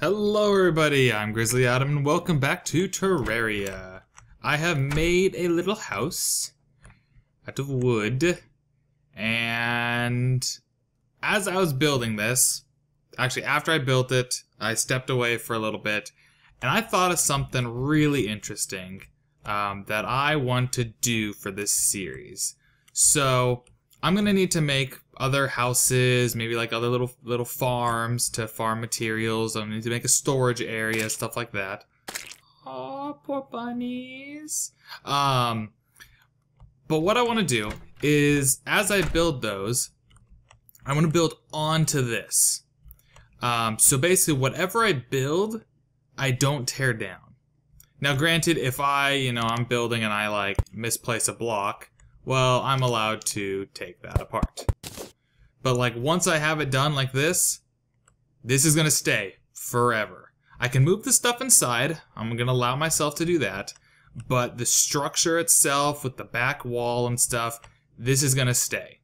Hello everybody, I'm Grizzly Atom and welcome back to Terraria. I have made a little house out of wood and as I was building this, actually after I built it, I stepped away for a little bit and I thought of something really interesting um, that I want to do for this series. So I'm gonna need to make other houses, maybe like other little little farms to farm materials. I'm gonna need to make a storage area, stuff like that. Oh, poor bunnies. Um, but what I want to do is, as I build those, I want to build onto this. Um, so basically, whatever I build, I don't tear down. Now, granted, if I, you know, I'm building and I like misplace a block, well, I'm allowed to take that apart. But like once I have it done like this, this is gonna stay forever. I can move the stuff inside, I'm gonna allow myself to do that, but the structure itself with the back wall and stuff, this is gonna stay.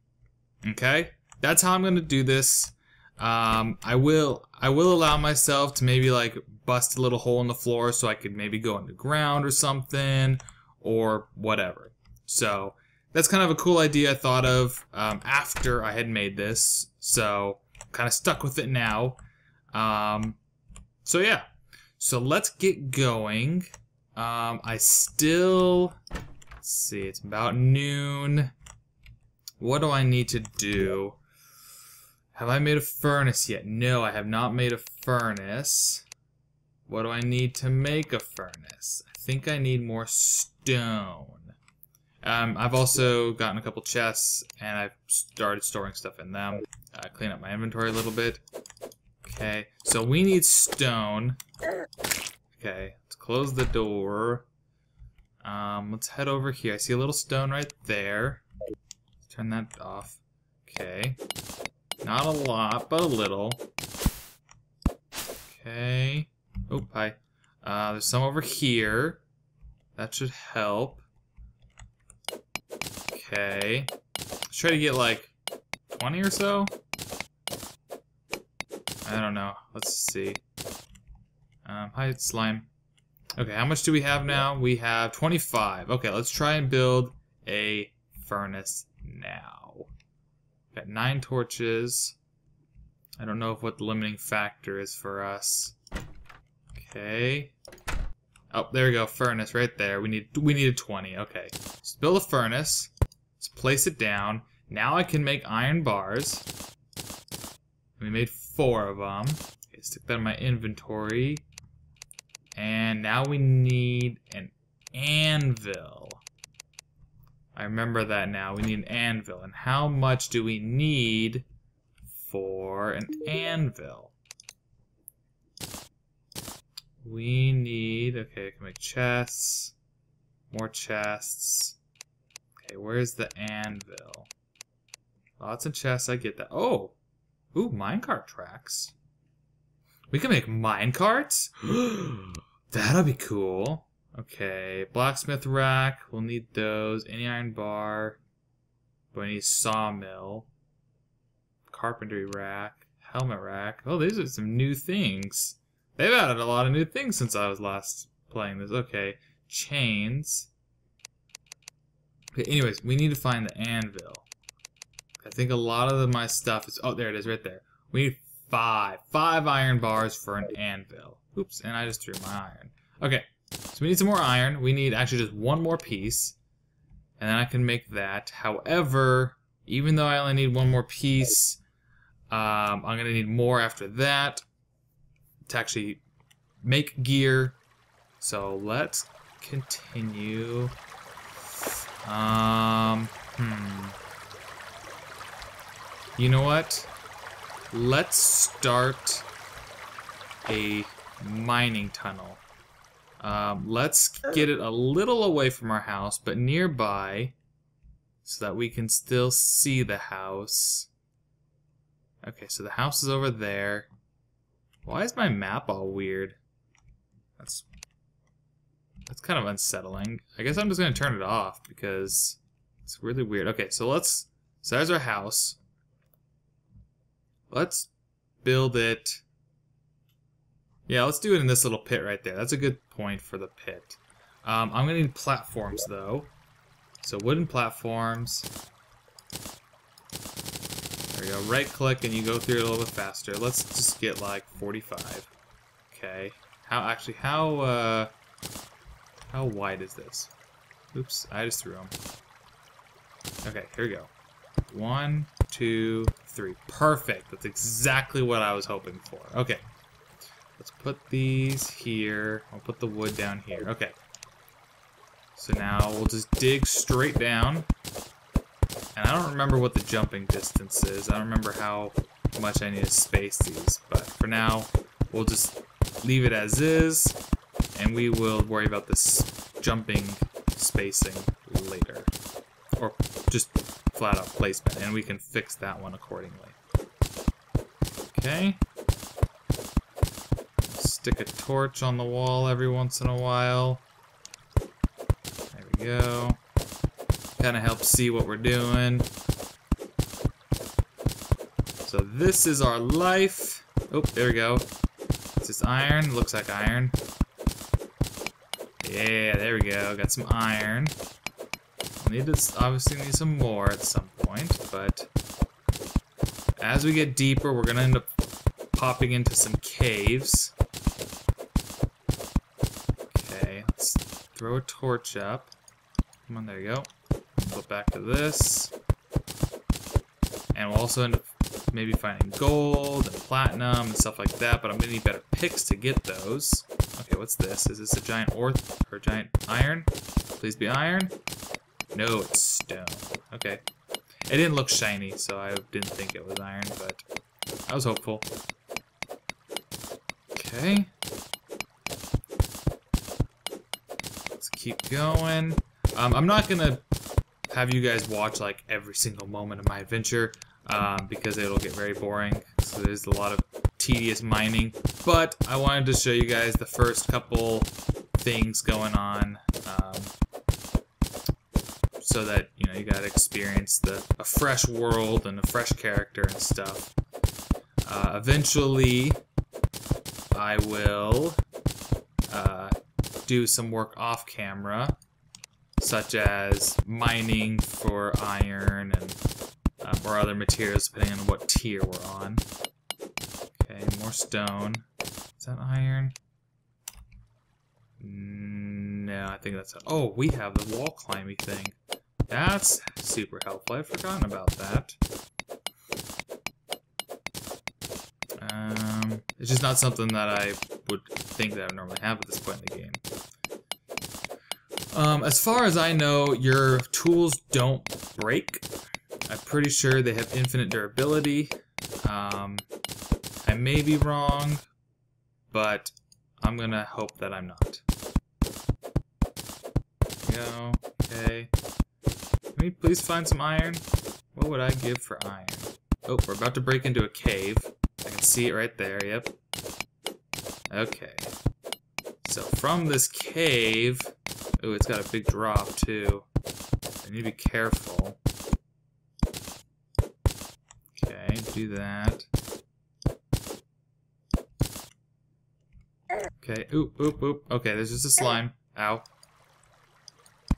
Okay? That's how I'm gonna do this. Um, I will I will allow myself to maybe like bust a little hole in the floor so I could maybe go underground or something or whatever. So that's kind of a cool idea I thought of um, after I had made this. So kind of stuck with it now. Um, so yeah. So let's get going. Um, I still, see, it's about noon. What do I need to do? Have I made a furnace yet? No, I have not made a furnace. What do I need to make a furnace? I think I need more stone. Um, I've also gotten a couple chests, and I've started storing stuff in them. Uh, clean up my inventory a little bit. Okay, so we need stone. Okay, let's close the door. Um, let's head over here. I see a little stone right there. Let's turn that off. Okay. Not a lot, but a little. Okay. Oh, hi. Uh, there's some over here. That should help. Okay. Let's try to get like 20 or so. I don't know. Let's see. Um, hi, slime. Okay, how much do we have now? We have 25. Okay, let's try and build a furnace now. Got nine torches. I don't know what the limiting factor is for us. Okay. Oh, there we go, furnace right there. We need we need a 20. Okay. Let's build a furnace. Let's place it down. Now I can make iron bars. We made four of them. Okay, stick that in my inventory. And now we need an anvil. I remember that now. We need an anvil. And how much do we need for an anvil? We need, okay, I can make chests, more chests. Okay, where's the anvil? Lots of chests, I get that. Oh! Ooh, minecart tracks. We can make minecarts? That'll be cool. Okay, blacksmith rack, we'll need those. Any iron bar. But we need sawmill. Carpentry rack. Helmet rack. Oh, these are some new things. They've added a lot of new things since I was last playing this. Okay, chains. Okay, anyways, we need to find the anvil. I think a lot of the, my stuff is... Oh, there it is, right there. We need five. Five iron bars for an anvil. Oops, and I just threw my iron. Okay, so we need some more iron. We need actually just one more piece. And then I can make that. However, even though I only need one more piece, um, I'm going to need more after that to actually make gear. So let's continue um, hmm. You know what? Let's start a mining tunnel. Um, let's get it a little away from our house, but nearby, so that we can still see the house. Okay, so the house is over there. Why is my map all weird? That's that's kind of unsettling. I guess I'm just going to turn it off because it's really weird. Okay, so let's... So there's our house. Let's build it Yeah, let's do it in this little pit right there. That's a good point for the pit. Um, I'm gonna need platforms though. So wooden platforms. There we go. Right click and you go through it a little bit faster. Let's just get like 45. Okay. How actually how uh how wide is this? Oops, I just threw them. Okay, here we go. One, two, three. Perfect. That's exactly what I was hoping for. Okay. Let's put these here. I'll put the wood down here. Okay. So now we'll just dig straight down. And I don't remember what the jumping distance is. I don't remember how much I need to space these. But for now, we'll just leave it as is. And we will worry about this jumping spacing later. Or just flat out placement. And we can fix that one accordingly. Okay. Stick a torch on the wall every once in a while. There we go. Kind of helps see what we're doing. So this is our life. Oh, there we go. It's this iron? Looks like iron. Yeah, there we go. Got some iron. I'll need to obviously need some more at some point, but as we get deeper, we're gonna end up popping into some caves. Okay, let's throw a torch up. Come on, there you go. Flip back to this. And we'll also end up maybe finding gold and platinum and stuff like that, but I'm gonna need better picks to get those. Okay, what's this? Is this a giant orth or giant iron? Please be iron. No, it's stone. Okay. It didn't look shiny, so I didn't think it was iron, but I was hopeful. Okay. Let's keep going. Um, I'm not gonna have you guys watch like every single moment of my adventure um, because it'll get very boring. So there's a lot of tedious mining. But I wanted to show you guys the first couple things going on um, so that you know you got to experience the a fresh world and a fresh character and stuff. Uh, eventually, I will uh, do some work off camera, such as mining for iron and or other materials, depending on what tier we're on. Okay, more stone. Is that iron? No, I think that's... Oh, we have the wall climbing thing. That's super helpful. I've forgotten about that. Um, it's just not something that I would think that I would normally have at this point in the game. Um, as far as I know, your tools don't break. I'm pretty sure they have infinite durability. Um, I may be wrong, but I'm gonna hope that I'm not. Go. Okay. Can we please find some iron? What would I give for iron? Oh, we're about to break into a cave. I can see it right there, yep. Okay. So from this cave... Oh, it's got a big drop, too. I need to be careful. Okay, do that. Okay, oop, oop, oop. Okay, there's just a slime. Ow.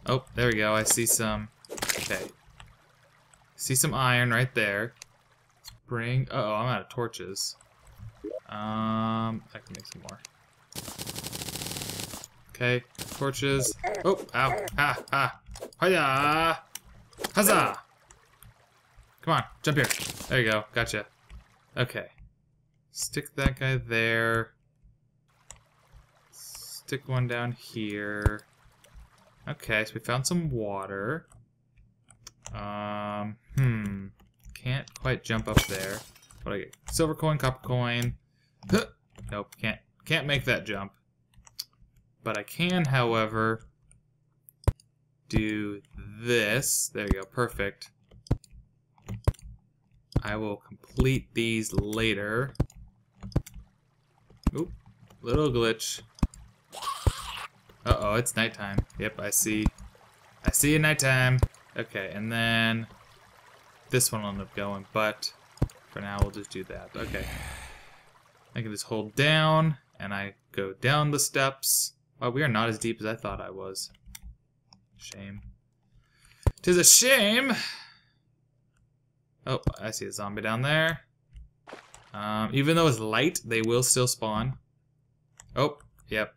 Oh, there we go. I see some. Okay. See some iron right there. Bring. Uh oh, I'm out of torches. Um, I can make some more. Okay, torches. Oh, ow. Ha, ha. Hiya! Huzzah! Come on, jump here. There you go. Gotcha. Okay. Stick that guy there. Stick one down here. Okay, so we found some water. Um, hmm. Can't quite jump up there. What I get? Silver coin, copper coin. Nope, can't can't make that jump. But I can, however, do this. There you go, perfect. I will complete these later. Oop, little glitch. Uh-oh, it's nighttime. Yep, I see. I see a nighttime. Okay, and then this one will end up going, but for now we'll just do that. Okay. I can just hold down and I go down the steps. Oh, we are not as deep as I thought I was. Shame. Tis a shame. Oh, I see a zombie down there. Um, even though it's light, they will still spawn. Oh, yep.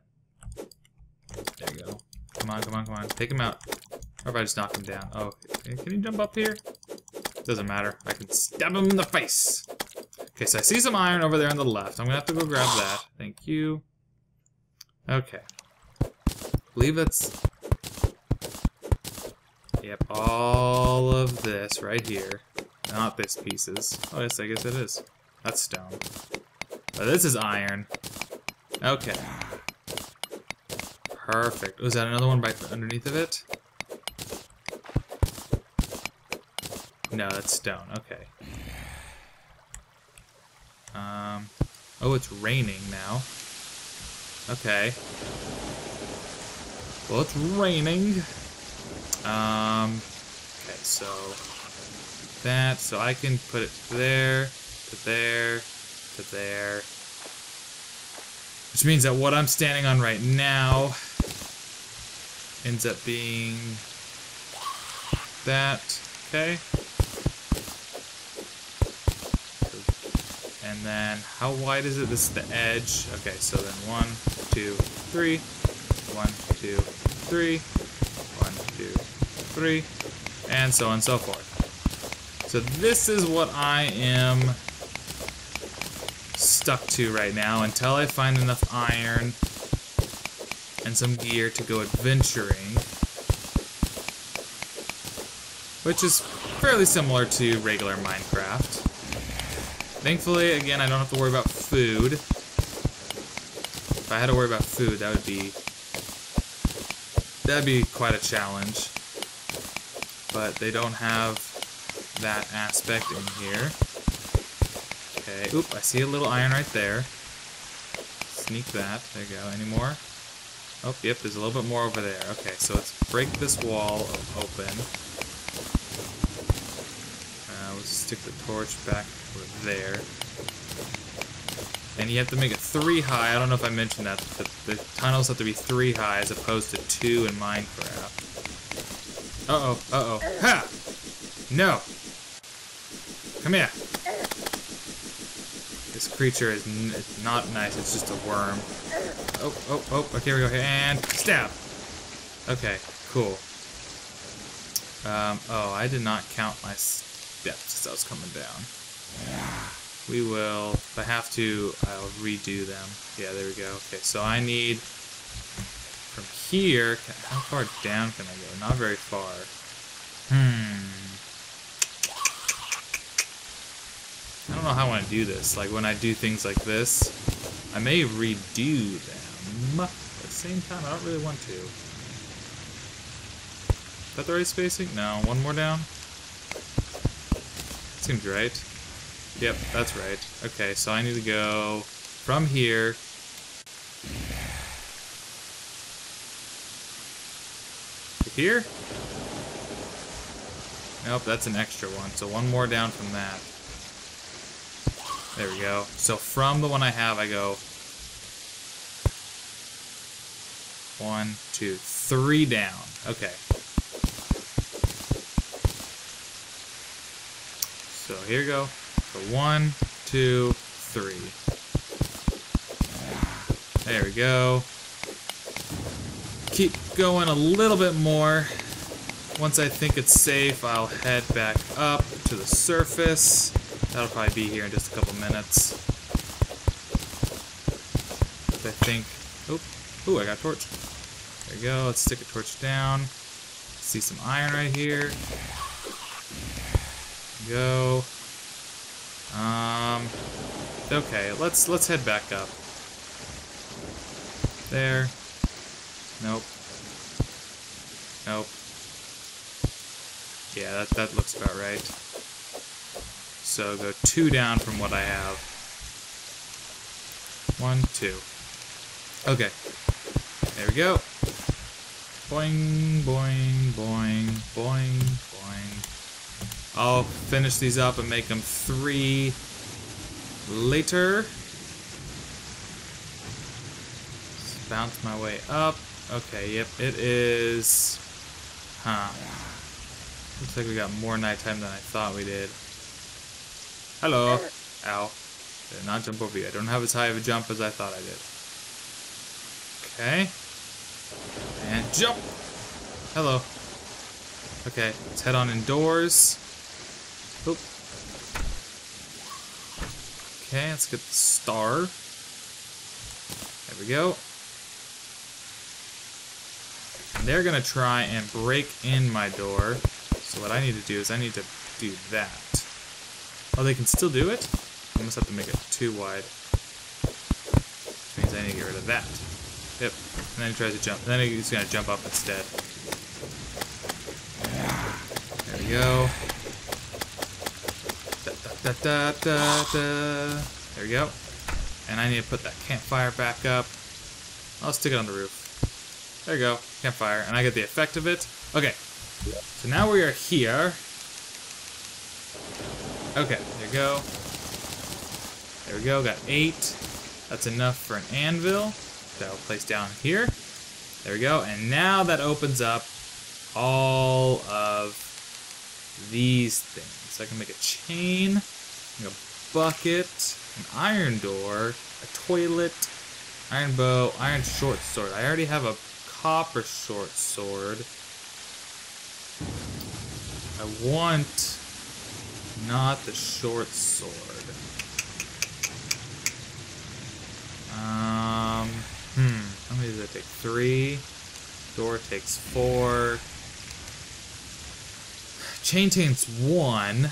There you go. Come on, come on, come on. Take him out. Or if I just knock him down. Oh, can you jump up here? Doesn't matter. I can stab him in the face. Okay, so I see some iron over there on the left. I'm gonna have to go grab that. Thank you. Okay. believe it's... Yep, all of this right here. Not this pieces. Oh, yes, I guess it is. That's stone. But this is iron. Okay. Perfect. Was that another one right underneath of it? No, that's stone. Okay. Um. Oh, it's raining now. Okay. Well, it's raining. Um. Okay, so that. So I can put it there, to there, to there. Which means that what I'm standing on right now ends up being that. Okay. And then, how wide is it? This is the edge. Okay, so then one, two, three. One, two, three. One, two, three. And so on and so forth. So this is what I am stuck to right now until I find enough iron and some gear to go adventuring. Which is fairly similar to regular Minecraft. Thankfully, again, I don't have to worry about food. If I had to worry about food, that would be... That'd be quite a challenge. But they don't have that aspect in here. Okay, oop, I see a little iron right there. Sneak that. There you go. Any more? Oh, yep, there's a little bit more over there. Okay, so let's break this wall open. Uh, let's stick the torch back over there. And you have to make it three high. I don't know if I mentioned that. The, the tunnels have to be three high as opposed to two in Minecraft. Uh-oh, uh-oh. Ha! No! Come here. This creature is not nice. It's just a worm. Oh, oh, oh. Okay, we go. And stab. Okay, cool. Um, oh, I did not count my steps as I was coming down. We will, if I have to, I'll redo them. Yeah, there we go. Okay, so I need, from here, how far down can I go? Not very far. Hmm. Don't know how I want to do this. Like, when I do things like this, I may redo them. At the same time, I don't really want to. Is that the right spacing? No, one more down? Seems right. Yep, that's right. Okay, so I need to go from here. to Here? Nope, that's an extra one. So one more down from that. There we go. So from the one I have, I go one, two, three down. Okay. So here we go. So one, two, three. There we go. Keep going a little bit more. Once I think it's safe, I'll head back up to the surface. That'll probably be here in just a couple minutes. I think... Oh, ooh, I got a torch. There we go. Let's stick a torch down. See some iron right here. Go. Um. Okay, let's let's head back up. There. Nope. Nope. Yeah, that that looks about right. So go two down from what I have. One, two. Okay. There we go. Boing, boing, boing, boing, boing. I'll finish these up and make them three later. bounce my way up. Okay, yep, it is... Huh. Looks like we got more nighttime than I thought we did. Hello. Ow. Did not jump over you. I don't have as high of a jump as I thought I did. Okay. And jump! Hello. Okay, let's head on indoors. Oop. Okay, let's get the star. There we go. And they're gonna try and break in my door. So what I need to do is I need to do that. Oh, they can still do it? I must have to make it too wide. Which means I need to get rid of that. Yep. And then he tries to jump. Then he's gonna jump up instead. There we go. Da, da, da, there we go. And I need to put that campfire back up. I'll stick it on the roof. There you go, campfire. And I get the effect of it. Okay, so now we are here. Okay, there we go. There we go, got eight. That's enough for an anvil that I'll place down here. There we go, and now that opens up all of these things. So I can make a chain, a bucket, an iron door, a toilet, iron bow, iron short sword. I already have a copper short sword. I want not the short sword. Um, hmm, how many does that take? Three. Door takes four. Chain takes one.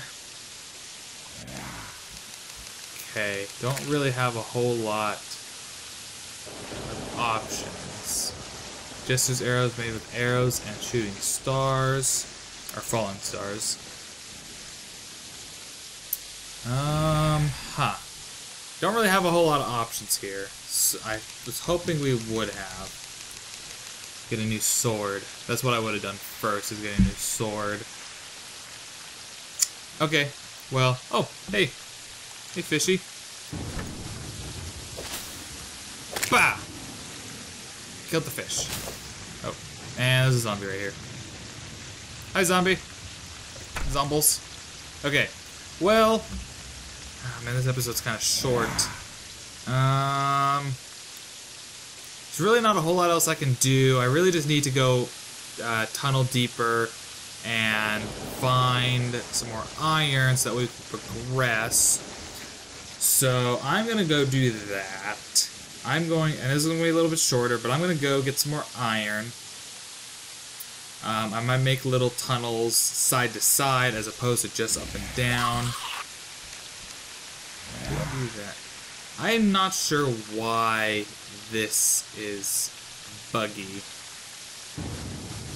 Okay, don't really have a whole lot of options. Just as arrows made with arrows and shooting stars, or falling stars. Um, huh. Don't really have a whole lot of options here. So I was hoping we would have. Get a new sword. That's what I would have done first, is get a new sword. Okay, well, oh, hey. Hey, fishy. Bah! Killed the fish. Oh, and there's a zombie right here. Hi, zombie. Zombles. Okay, well, oh man, this episode's kind of short. Um, there's really not a whole lot else I can do. I really just need to go uh, tunnel deeper and find some more iron so that we can progress. So I'm gonna go do that. I'm going, and this is gonna be a little bit shorter, but I'm gonna go get some more iron. Um, I might make little tunnels side to side as opposed to just up and down. Do that. I am not sure why this is buggy.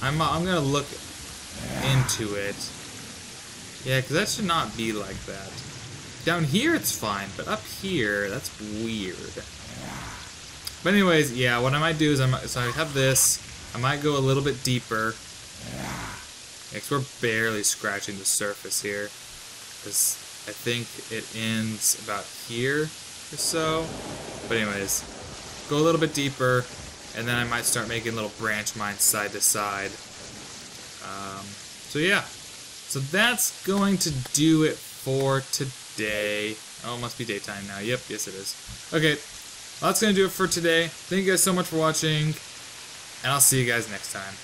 I'm, I'm gonna look into it. Yeah, because that should not be like that. Down here it's fine, but up here, that's weird. But anyways, yeah, what I might do is I might, so I have this, I might go a little bit deeper. Yeah, cause we're barely scratching the surface here. Because I think it ends about here or so. But anyways, go a little bit deeper, and then I might start making little branch mines side to side. Um, so yeah, so that's going to do it for today. Oh, it must be daytime now. Yep, yes it is. Okay, well, that's going to do it for today. Thank you guys so much for watching, and I'll see you guys next time.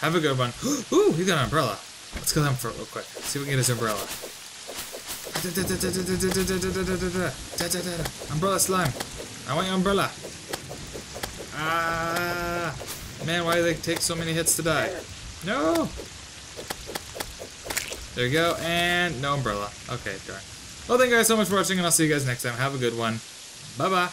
Have a good one. Ooh, he got an umbrella. Let's kill him for it real quick. See if we can get his umbrella. Umbrella slime. I want your umbrella. Ah, man, why do they take so many hits to die? No. There you go, and no umbrella. Okay, darn. Well, thank you guys so much for watching, and I'll see you guys next time. Have a good one. Bye-bye.